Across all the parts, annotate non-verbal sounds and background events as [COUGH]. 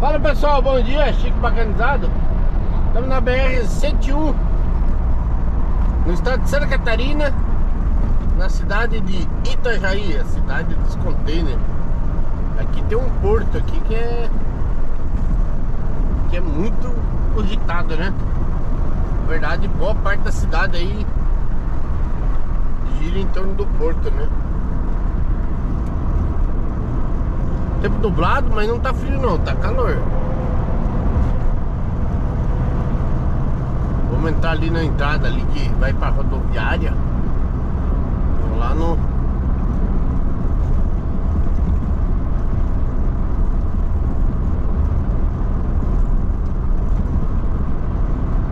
Fala pessoal, bom dia, Chico Bacanizado Estamos na BR-101 No estado de Santa Catarina Na cidade de Itajaí A cidade dos containers Aqui tem um porto aqui que é Que é muito cogitado, né? Na verdade, boa parte da cidade aí Gira em torno do porto, né? Tempo dublado, mas não tá frio não, tá calor. Vamos entrar ali na entrada ali que vai pra rodoviária. Vamos lá no.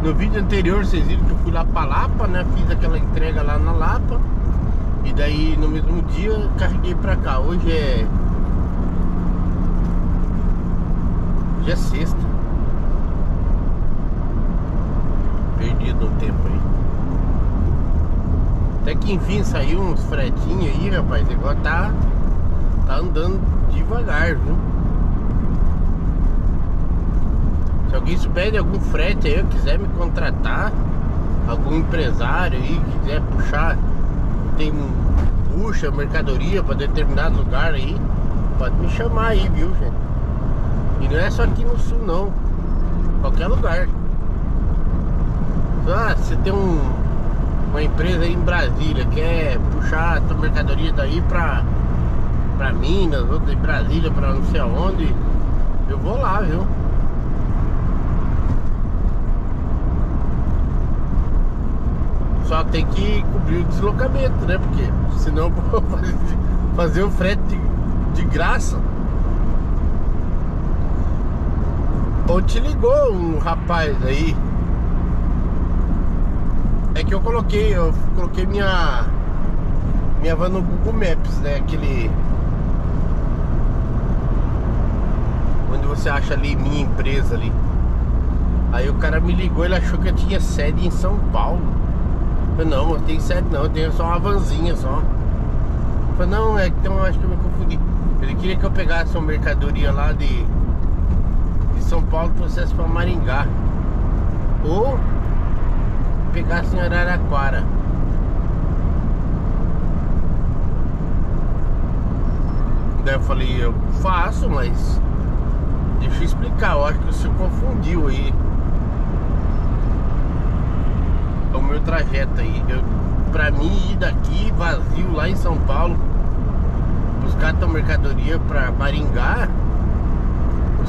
No vídeo anterior vocês viram que eu fui lá pra Lapa, né? Fiz aquela entrega lá na Lapa. E daí no mesmo dia carreguei pra cá. Hoje é Hoje é sexta. Perdido no tempo aí. Até que enfim saiu uns fretinhos aí, rapaz. Agora tá, tá andando devagar, viu? Se alguém souber de algum frete aí, quiser me contratar, algum empresário aí quiser puxar, tem puxa mercadoria para determinado lugar aí, pode me chamar aí, viu, gente? E não é só aqui no sul não. Qualquer lugar. Ah, você tem um, uma empresa aí em Brasília, quer puxar a tua mercadoria daí pra, pra Minas, outra em Brasília pra não sei aonde. Eu vou lá, viu? Só tem que cobrir o deslocamento, né? Porque senão eu vou [LAUGHS] fazer, fazer o frete de, de graça. Ou te ligou um rapaz aí? É que eu coloquei Eu coloquei minha Minha van no Google Maps, né? Aquele Onde você acha ali minha empresa ali. Aí o cara me ligou, ele achou que eu tinha sede em São Paulo. Eu não, não tem sede não, eu tenho só uma vanzinha só. Eu falei, não, é que então acho que eu me confundi. Ele queria que eu pegasse uma mercadoria lá de são Paulo trouxesse para Maringá ou pegasse em Araraquara. Daí eu falei, eu faço, mas deixa eu explicar, eu acho que você confundiu aí o meu trajeto aí. Eu, pra mim ir daqui vazio lá em São Paulo, buscar tua mercadoria pra Maringá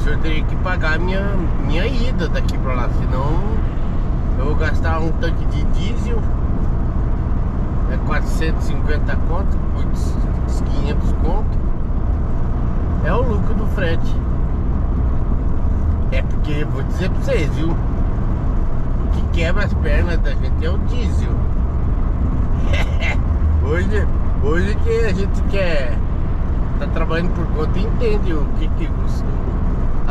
senhor teria que pagar minha, minha ida daqui pra lá, senão eu vou gastar um tanque de diesel, é 450 conto, 500 conto, é o lucro do frete. É porque, vou dizer pra vocês, viu? O que quebra as pernas da gente é o diesel. [LAUGHS] hoje, hoje que a gente quer tá trabalhando por conta entende o que, que os,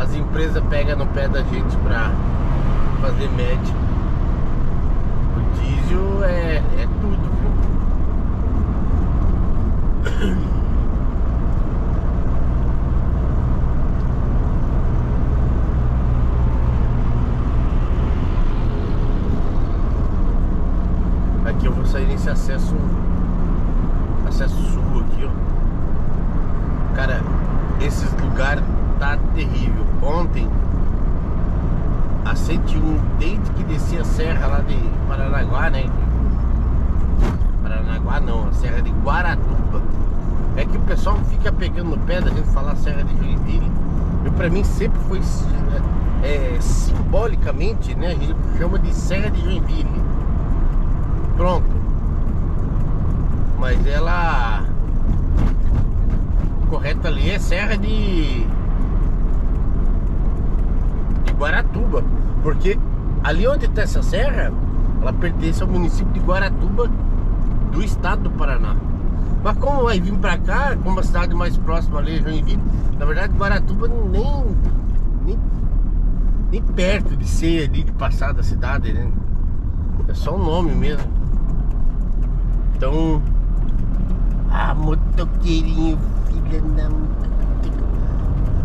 as empresas pegam no pé da gente pra fazer média. O diesel é, é tudo, viu? Aqui eu vou sair nesse acesso acesso sul aqui, ó. Cara, esses lugares tá terrível. Ontem, a 101, desde que desci a serra lá de Paranaguá, né? Paranaguá não, a serra de Guaratuba. É que o pessoal fica pegando no pé da gente falar serra de Joinville. E pra mim sempre foi é, simbolicamente, né? A gente chama de serra de Joinville. Pronto. Mas ela correta ali é serra de Guaratuba, porque ali onde está essa serra, ela pertence ao município de Guaratuba do estado do Paraná. Mas como vai vir para cá, como a cidade mais próxima ali Joinville, na verdade Guaratuba nem, nem, nem perto de ser ali, de passar da cidade, né? É só o nome mesmo. Então, ah, motoqueirinho, filha da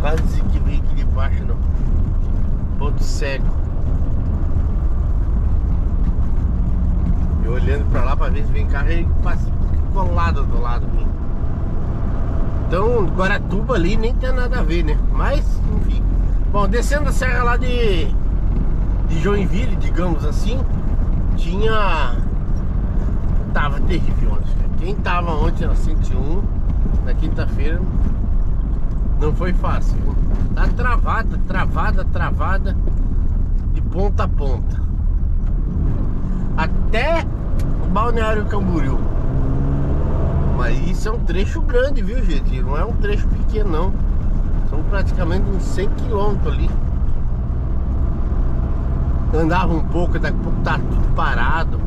Quase que vem aqui de baixo no ponto cego. Eu olhando pra lá pra ver se vem carro e passa colado do lado aqui. Então Guaratuba ali nem tem nada a ver, né? Mas, enfim. Bom, descendo a serra lá de, de Joinville, digamos assim, tinha. Tava terrível ontem. Quem tava ontem na 101, na quinta-feira, não foi fácil. Tá travada, travada, travada, de ponta a ponta. Até o Balneário Camboriú. Mas isso é um trecho grande, viu, gente? Não é um trecho pequeno, não. São praticamente uns 100 quilômetros ali. Andava um pouco, daqui a pouco tá tudo parado.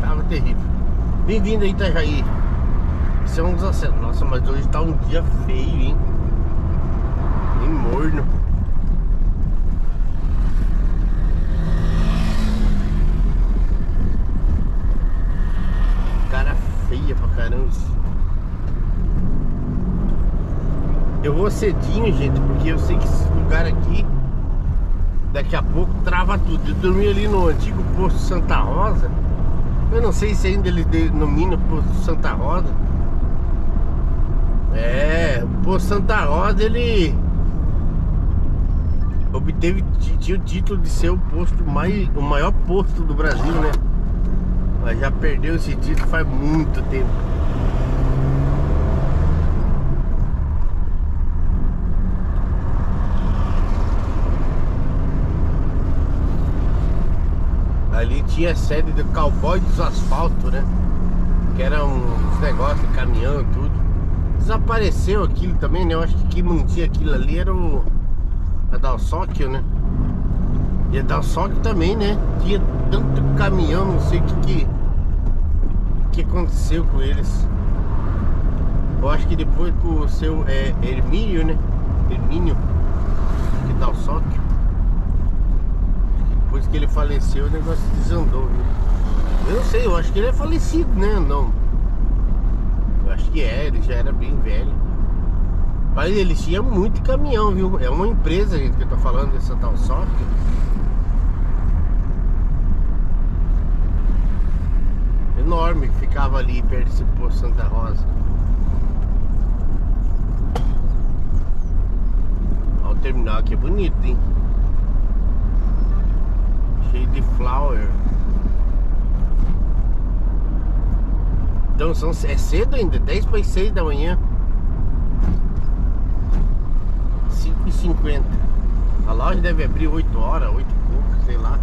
Tava terrível. Bem-vindo aí, Itajaí. Isso é um desastre. Nossa, mas hoje tá um dia feio, hein? Bem morno. Cara feia pra caramba. Eu vou cedinho, gente, porque eu sei que esse lugar aqui daqui a pouco trava tudo. Eu dormi ali no antigo posto Santa Rosa. Eu não sei se ainda ele denomina posto Santa Rosa. É, o posto Santa Rosa ele obteve tinha o título de ser o posto mais o maior posto do Brasil, né? Mas já perdeu esse título faz muito tempo. Ali tinha a sede do Cowboy dos Asfalto, né? Que era uns negócios, caminhão tudo. Desapareceu aquilo também, né? Eu acho que quem mantinha aquilo ali era o. A Dalsóquio, né? E a Dalsóquio também, né? Tinha tanto caminhão, não sei o que que, que aconteceu com eles. Eu acho que depois com o seu é, Hermínio, né? Hermínio, que Dalsóquio. Depois que ele faleceu, o negócio desandou, viu? Eu não sei, eu acho que ele é falecido, né? Não. Eu acho que é, ele já era bem velho. Mas ele tinha muito caminhão, viu? É uma empresa, gente, que eu tô falando dessa tal sorte. Enorme, que ficava ali perto desse posto Santa Rosa. Olha o terminal aqui, é bonito, hein? Cheio de flower. Então são, é cedo ainda, 10 para 6 da manhã. 5 e 50 A loja deve abrir 8 horas, 8 e pouco, sei lá.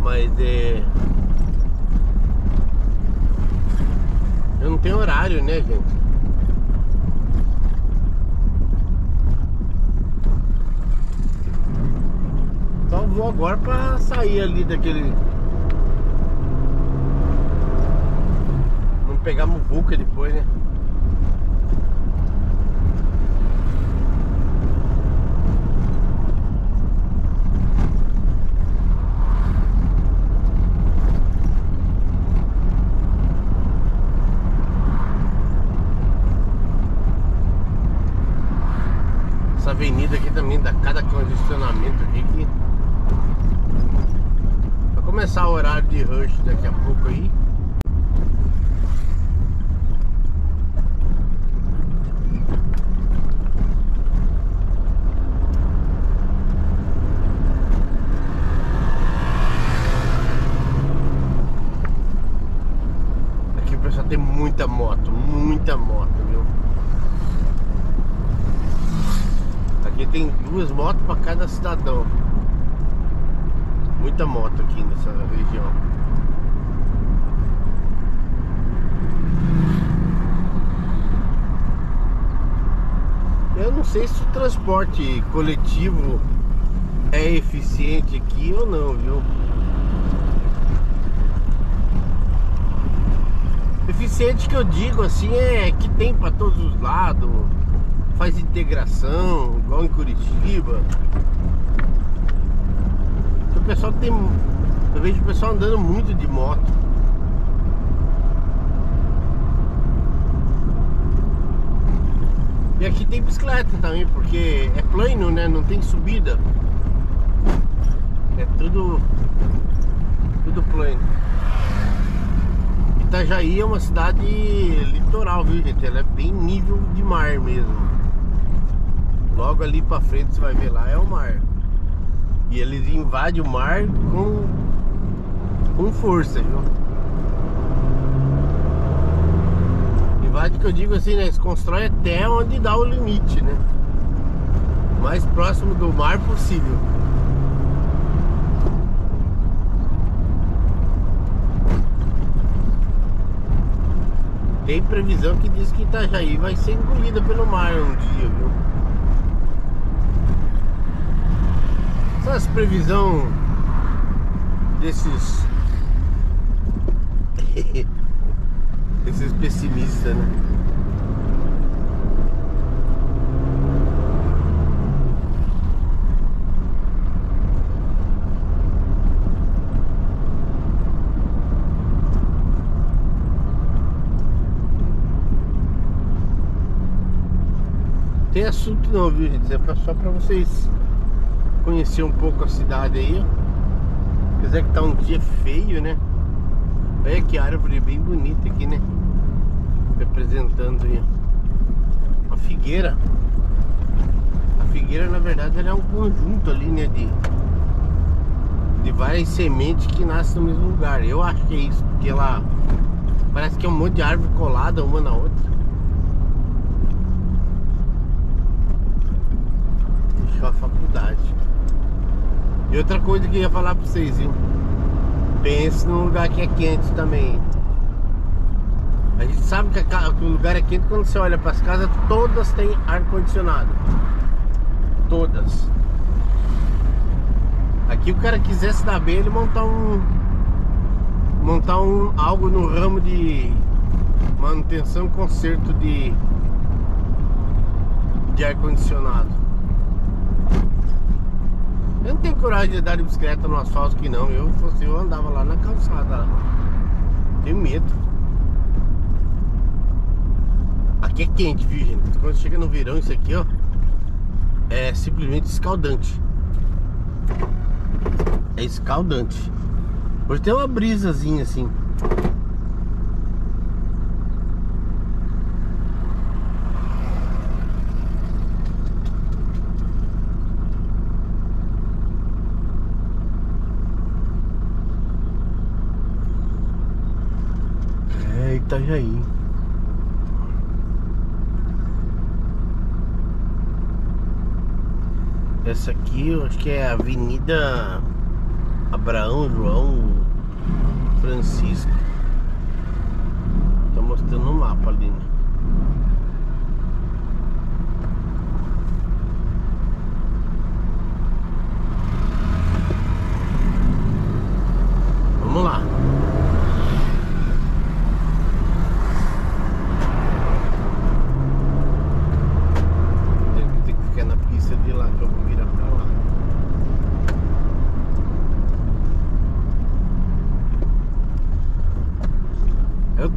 Mas é. Eu não tenho horário, né, gente? Só vou agora pra sair ali daquele. Não pegar muvuca depois, né? Avenida aqui também dá cada congestionamento aqui que Vai começar o horário de rush daqui a pouco aí Aqui o pessoal tem muita moto, muita moto, viu? Aqui tem duas motos para cada cidadão. Muita moto aqui nessa região. Eu não sei se o transporte coletivo é eficiente aqui ou não, viu? Eficiente que eu digo assim é que tem para todos os lados, faz integração, igual em Curitiba. O pessoal tem. Eu vejo o pessoal andando muito de moto. E aqui tem bicicleta também, porque é plano, né? Não tem subida. É tudo tudo plano. Itajaí é uma cidade litoral, viu gente? Ela é bem nível de mar mesmo. Logo ali pra frente você vai ver lá é o mar. E eles invadem o mar com, com força, viu? Invade que eu digo assim, né? Eles constroem até onde dá o limite, né? Mais próximo do mar possível. Tem previsão que diz que Itajaí vai ser engolida pelo mar um dia, viu? Essas previsão desses [LAUGHS] esses pessimistas, né? Tem assunto não, viu gente? É só pra vocês conhecer um pouco a cidade aí. Apesar que tá um dia feio, né? Olha que árvore bem bonita aqui, né? Representando aí a figueira. A figueira, na verdade, ela é um conjunto ali, né? De, de várias sementes que nascem no mesmo lugar. Eu acho que é isso, porque ela parece que é um monte de árvore colada uma na outra. Deixou a faculdade. E outra coisa que eu ia falar pra vocês, viu? pense num lugar que é quente também. A gente sabe que, o lugar é quente quando você olha para as casas, todas têm ar-condicionado. Todas. Aqui o cara quiser se dar bem, ele montar um. Montar um algo no ramo de manutenção, conserto de, de ar-condicionado. Eu não tenho coragem de andar de bicicleta no asfalto aqui não. Eu fosse eu andava lá na calçada. Tenho medo. Aqui é quente, viu gente? Quando chega no verão isso aqui, ó. É simplesmente escaldante. É escaldante. Hoje tem uma brisazinha assim. Itajaí. Essa aqui eu acho que é a Avenida Abraão João Francisco. Tá mostrando no mapa ali, né? Vamos lá.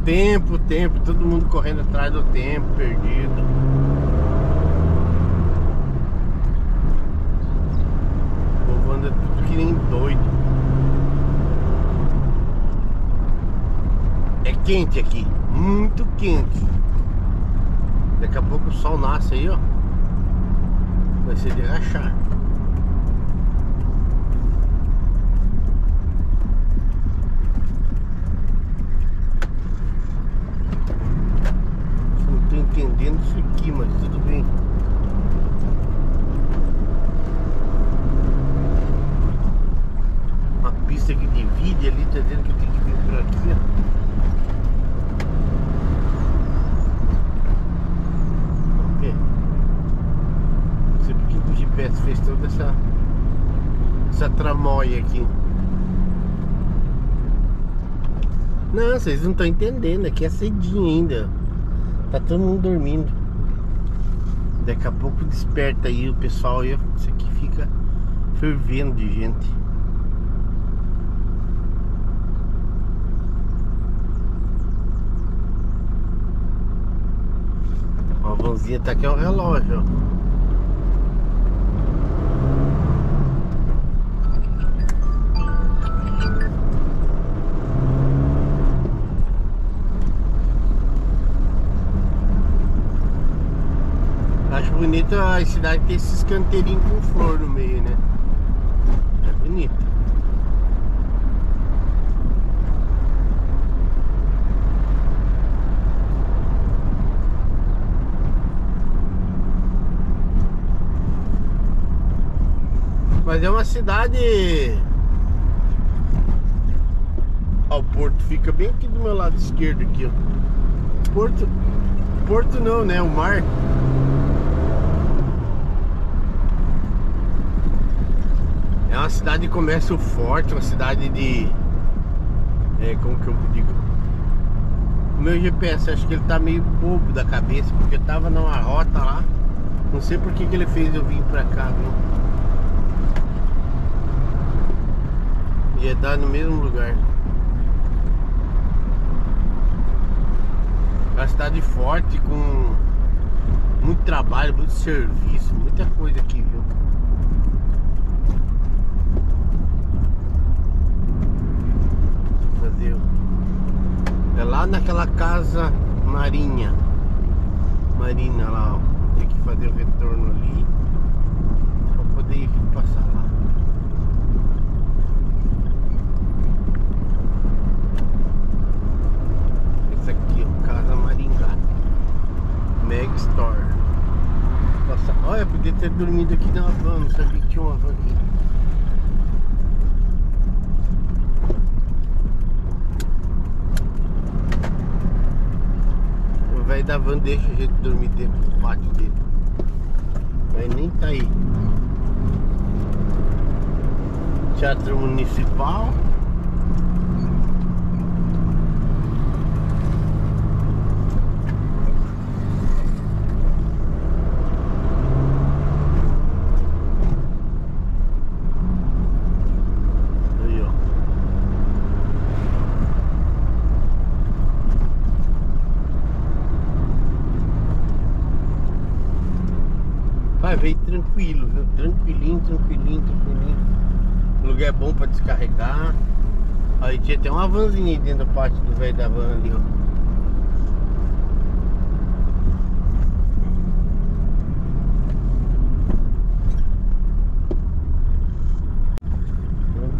Tempo, tempo, todo mundo correndo atrás do tempo, perdido. O povo anda tudo que nem doido. É quente aqui, muito quente. Daqui a pouco o sol nasce aí, ó. Vai ser de rachar. Entendendo isso aqui, mas tudo bem. Uma pista que divide ali, tá dizendo que tenho que vir por aqui, ó. Não sei por que o GPS fez toda essa essa tramóia aqui. Não, vocês não estão entendendo, aqui é cedinho ainda. Tá todo mundo dormindo. Daqui a pouco desperta aí o pessoal aí. Isso aqui fica fervendo de gente. Ó, vanzinha tá aqui é o relógio, ó. Acho bonito a cidade ter esses canteirinhos com flor no meio, né? É bonito. Mas é uma cidade. Ó, o porto fica bem aqui do meu lado esquerdo aqui, ó. Porto. Porto não, né? O mar. Uma cidade de comércio forte, uma cidade de. É, como que eu digo? O meu GPS, acho que ele tá meio bobo da cabeça, porque tava numa rota lá. Não sei por que, que ele fez eu vir pra cá, viu? Ia dar no mesmo lugar. Uma cidade forte com muito trabalho, muito serviço, muita coisa aqui, viu? Fazer. É lá naquela casa marinha. Marina lá, ó. Tem que fazer o retorno ali. Pra poder passar lá. Meg Store. Nossa, olha, podia ter dormido aqui na van, sabia que tinha uma van aqui. O velho da van deixa a gente dormir dentro do pátio dele. Mas nem tá aí. Teatro Municipal. Veio tranquilo, viu? Tranquilinho, tranquilinho, tranquilinho. Lugar é bom pra descarregar. Aí tinha até uma vanzinha dentro do pátio do velho da van ali, ó.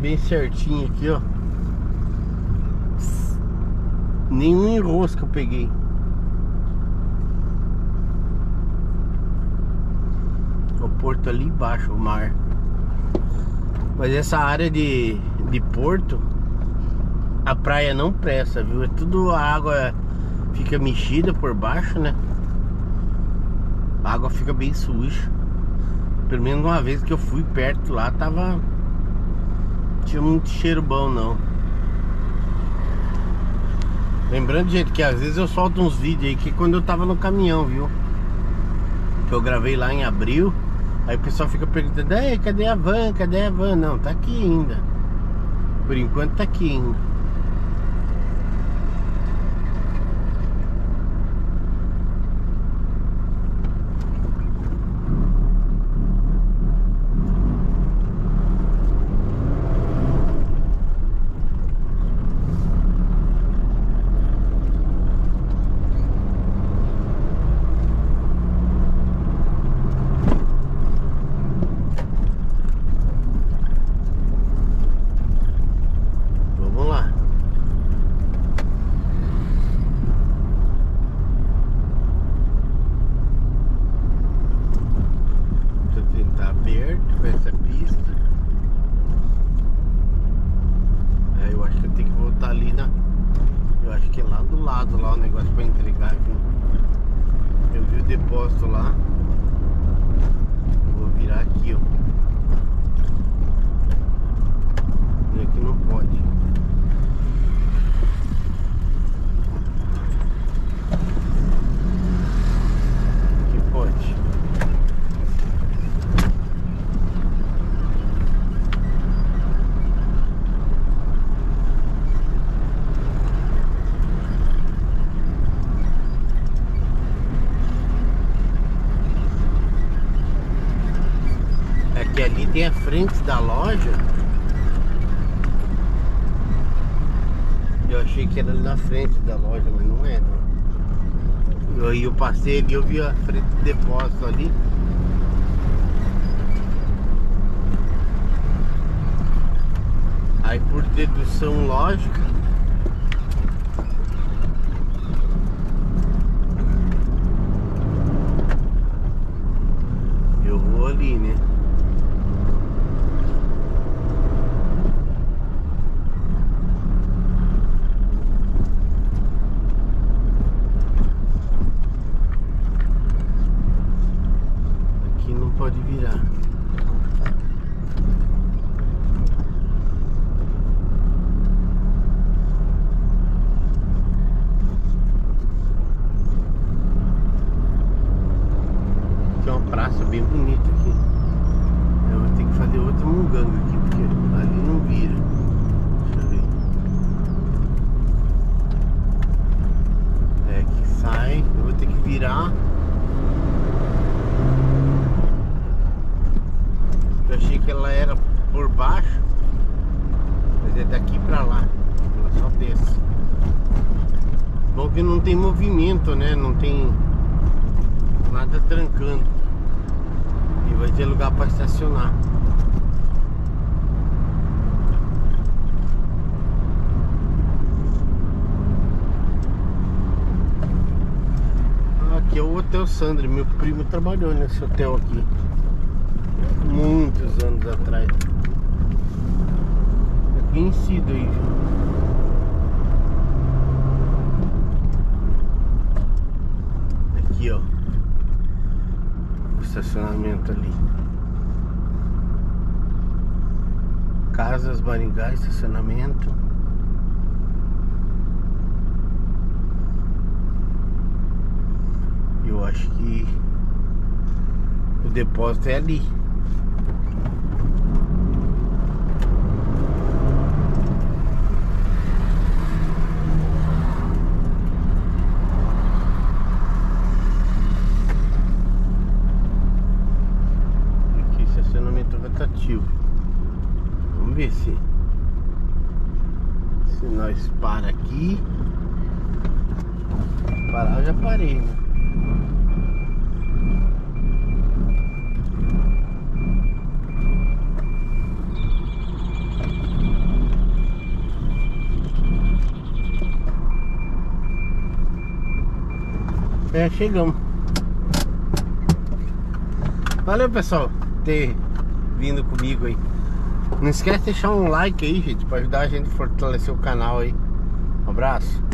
Bem certinho aqui, ó. Nenhum enrosco eu peguei. Porto ali embaixo, o mar. Mas essa área de, de porto, a praia não presta, viu? É tudo a água fica mexida por baixo, né? A água fica bem suja. Pelo menos uma vez que eu fui perto lá, tava. Tinha muito cheiro bom não. Lembrando, gente, que às vezes eu solto uns vídeos aí que quando eu tava no caminhão, viu? Que eu gravei lá em abril. Aí o pessoal fica perguntando, cadê a van? Cadê a van? Não, tá aqui ainda. Por enquanto tá aqui ainda. Vamos lá. tem a frente da loja. Eu achei que era ali na frente da loja, mas não é não. Eu vi a frente do depósito ali. Aí por dedução lógica Eu vou ali, né? Aqui não pode virar. Tem uma praça bem bonita aqui. Eu vou ter que fazer outro munganga aqui, porque ali não vira. Deixa eu ver. É, que sai. Eu vou ter que virar. Eu achei que ela era por baixo. Mas é daqui pra lá. Ela só desce. Bom que não tem movimento, né? Não tem nada trancando. Vai ter lugar para estacionar. Aqui é o Hotel Sandra, meu primo trabalhou nesse hotel aqui muitos anos atrás. Conhecido aí. Aqui ó. O estacionamento ali. Casas Maringá, estacionamento. Eu acho que o depósito é ali. Aqui estacionamento rotativo. Vamos ver se se nós para aqui. Parar eu já parei, né? É, chegamos. Valeu, pessoal, ter vindo comigo aí. Não esquece de deixar um like aí, gente, para ajudar a gente a fortalecer o canal aí. Um abraço.